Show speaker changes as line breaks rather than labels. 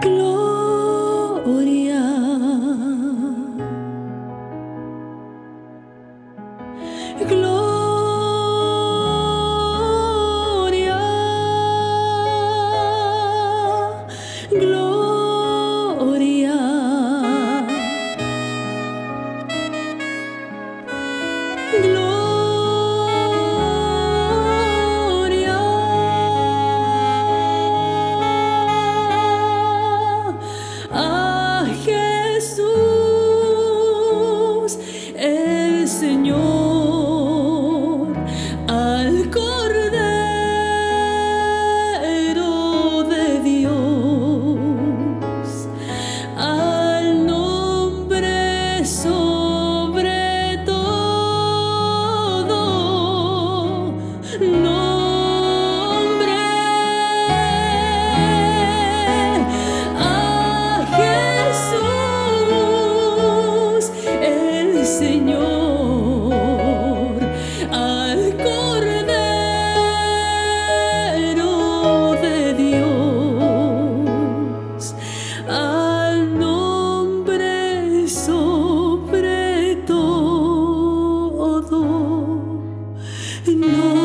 Gloria, Señor. sobre todo. No.